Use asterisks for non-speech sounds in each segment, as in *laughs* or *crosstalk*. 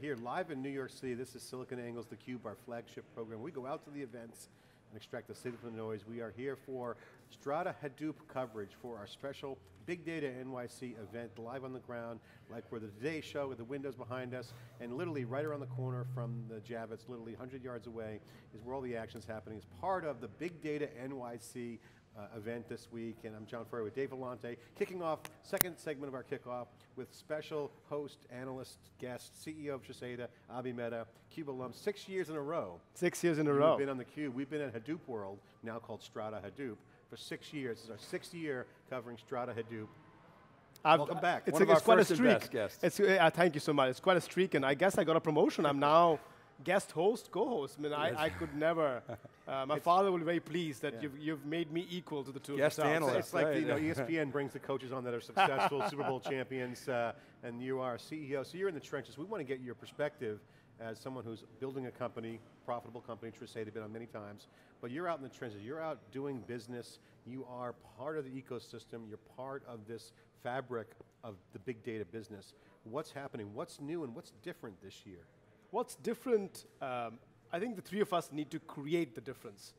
here live in New York City. This is SiliconANGLE's theCUBE, our flagship program. We go out to the events and extract the signal from the noise. We are here for Strata Hadoop coverage for our special Big Data NYC event, live on the ground, like we're the Today Show with the windows behind us, and literally right around the corner from the Javits, literally 100 yards away, is where all the action's happening. It's part of the Big Data NYC uh, event this week, and I'm John Furrier with Dave Vellante, kicking off second segment of our kickoff with special host, analyst, guest, CEO of Tresata, Abhi Mehta, CUBE alum, six years in a row. Six years in a row. We've been on the Cube. We've been at Hadoop World, now called Strata Hadoop, for six years. This is our sixth year covering Strata Hadoop. I've, Welcome back. It's, a, it's quite a streak. It's, uh, thank you so much. It's quite a streak, and I guess I got a promotion. I'm now guest host, co-host. I mean, yes. I, I could never. *laughs* Uh, my father will be very pleased that yeah. you've, you've made me equal to the two guest of analyst. It's like right, you know, *laughs* ESPN brings the coaches on that are successful *laughs* Super Bowl champions, uh, and you are CEO. So you're in the trenches. We want to get your perspective as someone who's building a company, profitable company, Tresata, been on many times, but you're out in the trenches, you're out doing business, you are part of the ecosystem, you're part of this fabric of the big data business. What's happening, what's new and what's different this year? What's different, um, I think the three of us need to create the difference.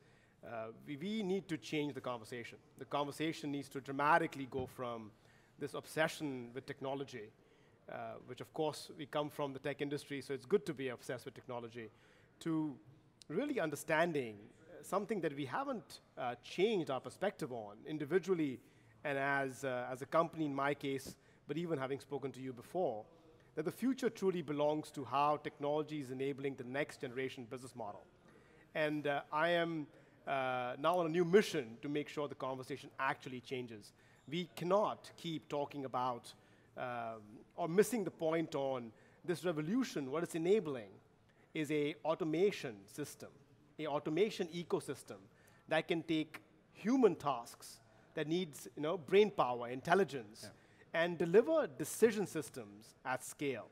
Uh, we, we, need to change the conversation. The conversation needs to dramatically go from this obsession with technology, uh, which of course we come from the tech industry, so it's good to be obsessed with technology, to really understanding something that we haven't uh, changed our perspective on individually and as, uh, as a company in my case, but even having spoken to you before, that the future truly belongs to how technology is enabling the next generation business model. And uh, I am uh, now on a new mission to make sure the conversation actually changes. We cannot keep talking about um, or missing the point on this revolution, what it's enabling is a automation system, a automation ecosystem that can take human tasks that needs you know, brain power, intelligence, yeah and deliver decision systems at scale.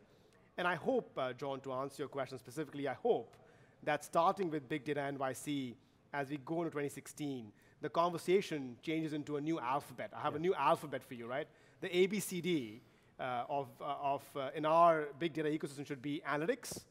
And I hope, uh, John, to answer your question specifically, I hope that starting with Big Data NYC, as we go into 2016, the conversation changes into a new alphabet. I have yeah. a new alphabet for you, right? The ABCD uh, of, uh, of uh, in our big data ecosystem should be analytics,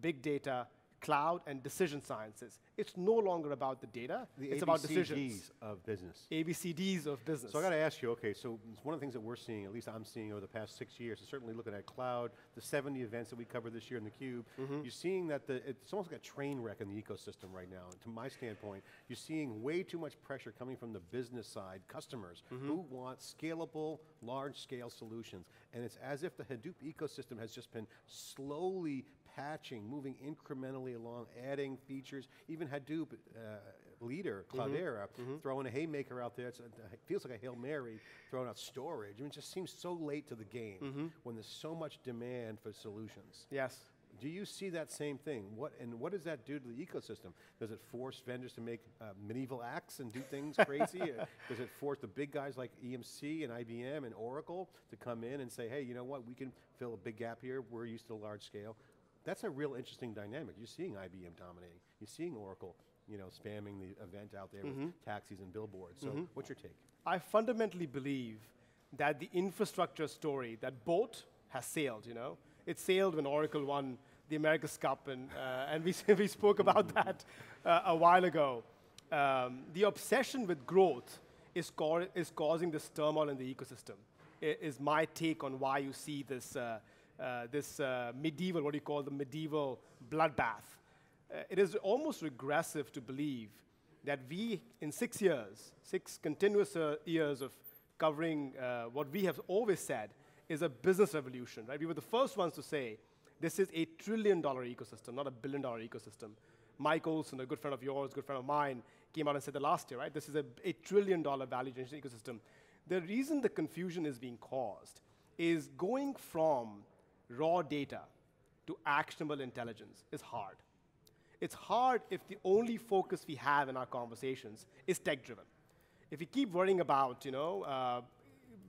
big data, cloud, and decision sciences. It's no longer about the data, the it's ABCDs about decisions. of business. ABCDs of business. So I got to ask you, okay, so one of the things that we're seeing, at least I'm seeing over the past six years, is certainly looking at cloud, the 70 events that we covered this year in the Cube, mm -hmm. you're seeing that the, it's almost like a train wreck in the ecosystem right now. And to my standpoint, you're seeing way too much pressure coming from the business side, customers, mm -hmm. who want scalable, large scale solutions. And it's as if the Hadoop ecosystem has just been slowly patching, moving incrementally along, adding features, even Hadoop uh, leader, mm-hmm. Cloudera, mm -hmm. throwing a haymaker out there, a, it feels like a Hail Mary, throwing out storage. I mean, it just seems so late to the game mm -hmm. when there's so much demand for solutions. Yes. Do you see that same thing? What and what does that do to the ecosystem? Does it force vendors to make uh, medieval acts and do things crazy? *laughs* does it force the big guys like EMC and IBM and Oracle to come in and say, hey, you know what, we can fill a big gap here, we're used to large scale, that's a real interesting dynamic. You're seeing IBM dominating. You're seeing Oracle you know, spamming the event out there mm -hmm. with mm-hmm. taxis and billboards. So mm -hmm. what's your take? I fundamentally believe that the infrastructure story, that boat has sailed, you know? It sailed when Oracle won the America's Cup, and, uh, and we, *laughs* we spoke about that uh, a while ago. Um, the obsession with growth is, is causing this turmoil in the ecosystem, I is my take on why you see this uh, uh, this uh, medieval, what do you call the medieval bloodbath. Uh, it is almost regressive to believe that we, in six years, six continuous uh, years of covering uh, what we have always said is a business revolution, right? We were the first ones to say, this is a trillion dollar ecosystem, not a billion dollar ecosystem. Mike Olson, a good friend of yours, good friend of mine, came out and said that last year, right? This is a, a trillion dollar value generation ecosystem. The reason the confusion is being caused is going from raw data to actionable intelligence is hard. It's hard if the only focus we have in our conversations is tech-driven. If we keep worrying about, you know, uh,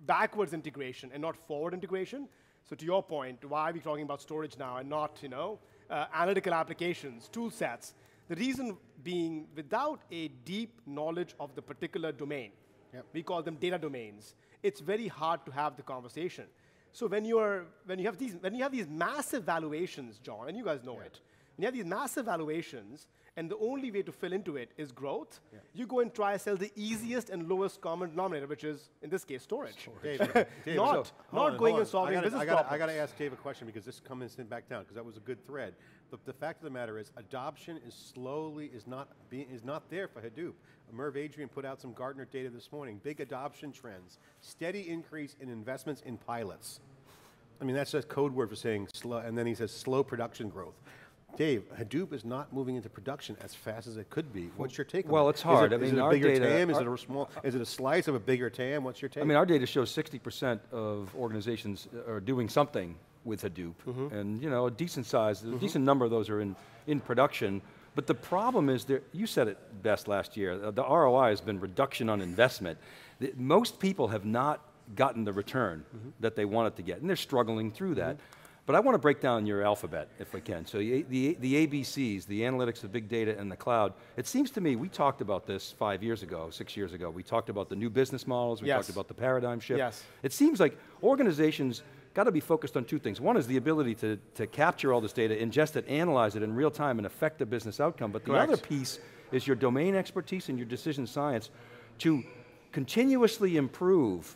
backwards integration and not forward integration. So to your point, why are we talking about storage now and not, you know, uh, analytical applications, tool sets? The reason being, without a deep knowledge of the particular domain, yep. we call them data domains, it's very hard to have the conversation. So when you're when you have these when you have these massive valuations, John, and you guys know yeah. it, when you have these massive valuations, and the only way to fill into it is growth, yeah. you go and try to sell the easiest and lowest common denominator, which is, in this case, storage. storage. David, David, not *laughs* so, not on, going and solving gotta, business I gotta, problems. I got to ask Dave a question because this comes in back down because that was a good thread. But the fact of the matter is, adoption is slowly is not being, is not there for Hadoop. Merv Adrian put out some Gartner data this morning. Big adoption trends, steady increase in investments in pilots. I mean, that's a code word for saying slow, and then he says slow production growth. Dave, Hadoop is not moving into production as fast as it could be. What's your take well, on it's hard. Is it, I mean, is it a bigger data, TAM? Is it a small? Is it a slice of a bigger TAM? What's your take? I mean, our data shows 60% of organizations are doing something with Hadoop, mm -hmm. and you know, a decent size, mm -hmm. a decent number of those are in in production. But the problem is that you said it best last year. The ROI has been reduction on investment. The, most people have not gotten the return mm -hmm. that they wanted to get, and they're struggling through that. Mm-hmm. But I want to break down your alphabet, if we can. So the, the, the ABCs, the analytics, of big data, and the cloud. It seems to me, we talked about this five years ago, six years ago. We talked about the new business models, we yes. talked about the paradigm shift. Yes. It seems like organizations got to be focused on two things. One is the ability to, to capture all this data, ingest it, analyze it in real time, and affect the business outcome. But the Correct. other piece is your domain expertise and your decision science to continuously improve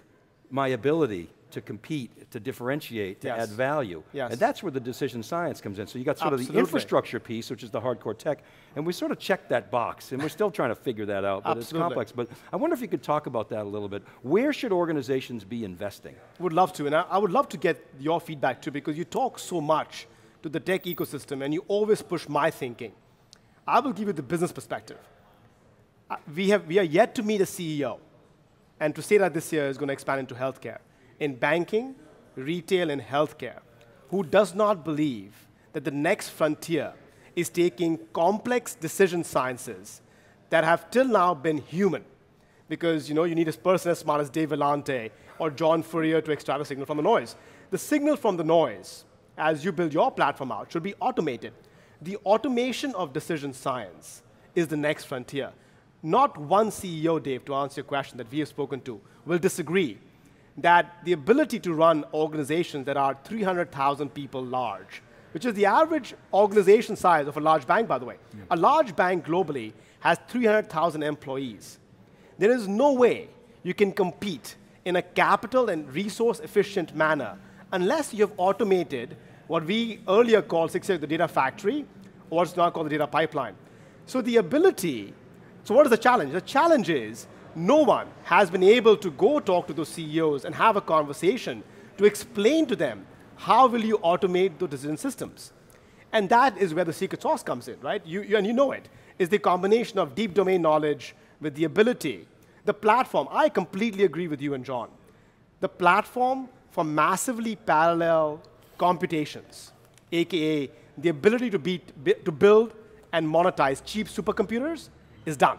my ability to compete, to differentiate, to yes. add value. Yes. And that's where the decision science comes in. So you got sort Absolutely. of the infrastructure piece, which is the hardcore tech, and we sort of checked that box, and we're still trying to figure that out, but Absolutely. it's complex. But I wonder if you could talk about that a little bit. Where should organizations be investing? Would love to, and I, I would love to get your feedback too, because you talk so much to the tech ecosystem, and you always push my thinking. I will give you the business perspective. We, have, we are yet to meet a CEO, and to say that this year is going to expand into healthcare in banking, retail, and healthcare who does not believe that the next frontier is taking complex decision sciences that have till now been human. Because you know you need a person as smart as Dave Vellante or John Furrier to extract a signal from the noise. The signal from the noise, as you build your platform out, should be automated. The automation of decision science is the next frontier. Not one CEO, Dave, to answer your question that we have spoken to, will disagree that the ability to run organizations that are 300,000 people large, which is the average organization size of a large bank, by the way. Yeah. A large bank globally has 300,000 employees. There is no way you can compete in a capital and resource efficient manner unless you have automated what we earlier called six years the data factory, or what's now called the data pipeline. So the ability, so what is the challenge? The challenge is no one has been able to go talk to those CEOs and have a conversation to explain to them how will you automate the decision systems. And that is where the secret sauce comes in, right? You, you, and you know it, is the combination of deep domain knowledge with the ability, the platform. I completely agree with you and John. The platform for massively parallel computations, AKA the ability to, beat, to build and monetize cheap supercomputers, is done.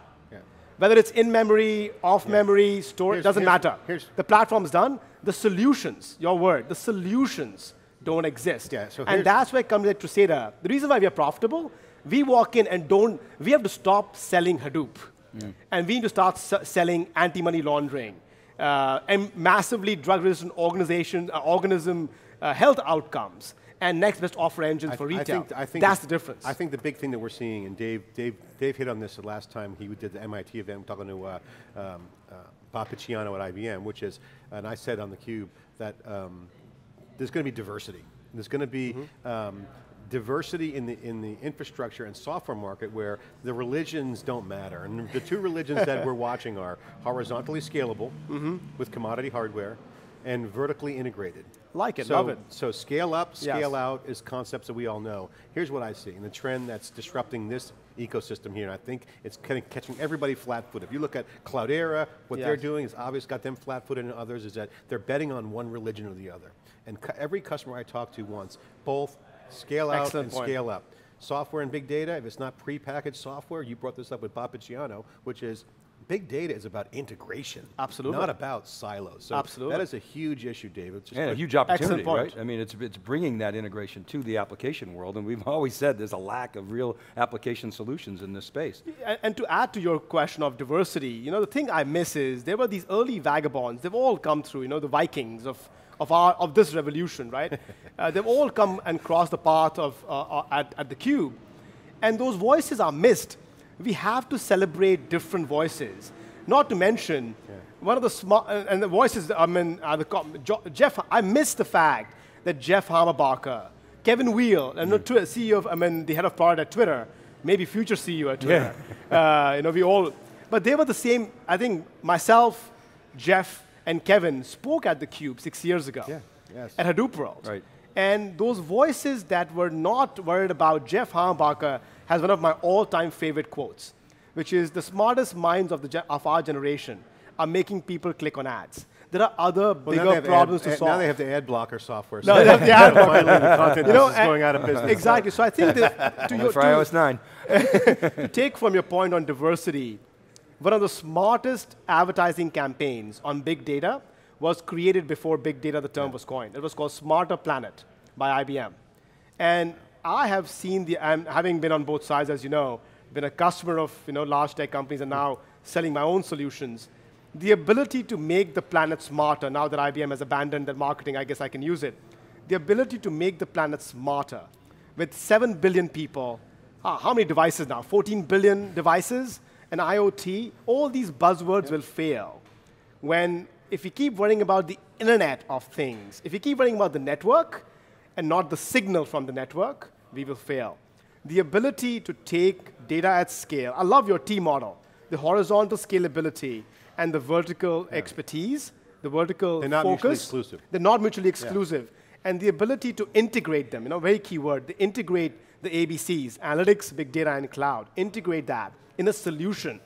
Whether it's in memory, off yeah. memory, store, doesn't here's, matter. Here's the platform's done. The solutions, your word, the solutions don't exist. Yeah, so and that's where comes like Tresata. The reason why we are profitable, we walk in and don't, we have to stop selling Hadoop. Mm. And we need to start selling anti-money laundering uh, and massively drug-resistant organization, uh, organism uh, health outcomes and next best offer engines for retail. I think, I think That's the difference. I think the big thing that we're seeing, and Dave, Dave, Dave hit on this the last time he did the MIT event, talking to uh, um, uh, Bob Picciano at IBM, which is, and I said on theCUBE that um, there's going to be diversity. There's going to be mm -hmm. um, diversity in the, in the infrastructure and software market where the religions don't matter. And the two religions that we're watching are horizontally scalable mm -hmm. with commodity hardware and vertically integrated. Like it, so, love it. So scale up, scale yes. out is concepts that we all know. Here's what I see, and the trend that's disrupting this ecosystem here, and I think it's kind of catching everybody flat-footed. If you look at Cloudera, what yes. they're doing is obvious got them flat-footed and others is that they're betting on one religion or the other. And every customer I talk to wants both scale out Excellent and point. scale up. Software and big data, if it's not pre-packaged software, you brought this up with Bob Picciano, which is big data is about integration. Absolutely. Not about silos. So Absolutely. That is a huge issue, David. Just And a huge opportunity, point. right? I mean, it's, it's bringing that integration to the application world, and we've *laughs* always said there's a lack of real application solutions in this space. And, and to add to your question of diversity, you know, the thing I miss is there were these early vagabonds. They've all come through, you know, the Vikings of, of, our, of this revolution, right? *laughs* uh, they've all come and crossed the path of, uh, uh, at, at the cube. And those voices are missed. We have to celebrate different voices. Not to mention, one of the smart, and uh, and the voices, I mean, are the, Jeff, I miss the fact that Jeff Hammerbacher, Kevin Weil, and the mm. Twi- CEO of, I mean, the head of product at Twitter, maybe future CEO at Twitter. *laughs* Uh, you know, we all, but they were the same. I think myself, Jeff, and Kevin spoke at the Cube six years ago Yeah, yes. at Hadoop World. Right. And those voices that were not worried about Jeff Hammerbacher has one of my all-time favorite quotes, which is the smartest minds of, the ge- of our generation are making people click on ads. There are other Well, bigger have problems ad, to ad- solve. Now they have the ad blocker software. No, they have the ad *laughs* blocker. Finally, the content You know, is going out of eh, business. Exactly. So I think that *laughs* to, Only your, for to, iOS 9. *laughs* to take from your point on diversity, one of the smartest advertising campaigns on big data was created before big data, the term was coined. It was called Smarter Planet by IBM. And I have seen the, and having been on both sides, as you know, been a customer of you know, large tech companies and now selling my own solutions, the ability to make the planet smarter, now that IBM has abandoned their marketing, I guess I can use it, the ability to make the planet smarter with 7 billion people, ah, how many devices now? 14 billion devices, and IoT, all these buzzwords will fail when if we keep worrying about the internet of things, if we keep worrying about the network and not the signal from the network, we will fail. The ability to take data at scale, I love your T model, the horizontal scalability and the vertical expertise, the vertical They're not mutually exclusive. They're not mutually exclusive. And the ability to integrate them, you know, very key word, the integrate the ABCs, analytics, big data, and cloud, integrate that in a solution,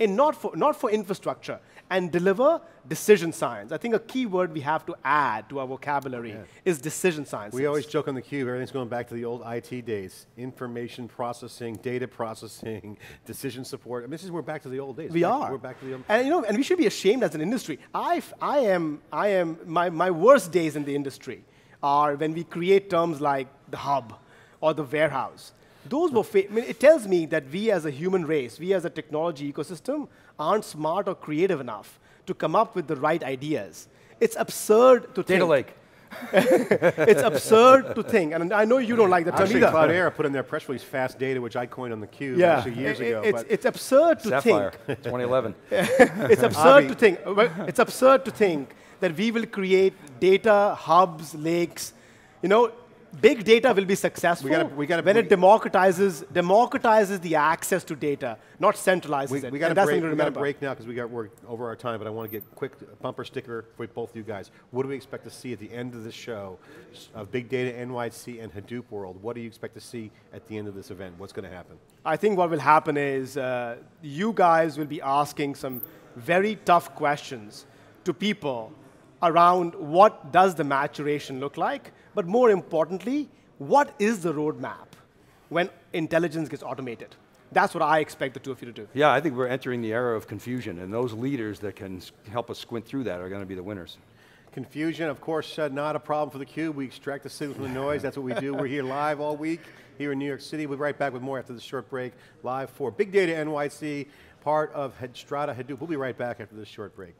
and not for, not for infrastructure, and deliver decision science. I think a key word we have to add to our vocabulary is decision science. We always joke on the cube, everything's going back to the old IT days. Information processing, data processing, *laughs* decision support. I mean, this is, we're back to the old days. We We're- are. We're back to the old And you know, and we should be ashamed as an industry. i I am, I am, my, my worst days in the industry are when we create terms like the hub or the warehouse. Those were, fa- I mean, it tells me that we as a human race, we as a technology ecosystem, aren't smart or creative enough to come up with the right ideas. It's absurd to Data think. lake. *laughs* It's absurd to think, and I know you don't like the term Actually, either. Cloudera put in their press release fast data, which I coined on the cube yeah, actually years It- ago. it's, but it's absurd to Sapphire, think *laughs* 2011. *laughs* it's absurd Abhi- to think. It's absurd to think that we will create data hubs, lakes. You know, big data will be successful gotta- we gotta- when we- it democratizes democratizes the access to data, not centralizes we, it. we got to break, we got to break now because we got we're over our time. But I want to get quick bumper sticker for both of you guys. What do we expect to see at the end of the show of Big Data NYC and Hadoop World? What do you expect to see at the end of this event? What's going to happen? I think what will happen is uh, you guys will be asking some very tough questions to people around what does the maturation look like, but more importantly, what is the roadmap when intelligence gets automated? That's what I expect the two of you to do. Yeah, I think we're entering the era of confusion, and those leaders that can help us squint through that are going to be the winners. Confusion, of course, uh, not a problem for the cube. We extract the signal from the noise. That's what we do. We're here live all week here in New York City. We'll be right back with more after this short break. Live for Big Data NYC, part of Had- Strata Hadoop. We'll be right back after this short break.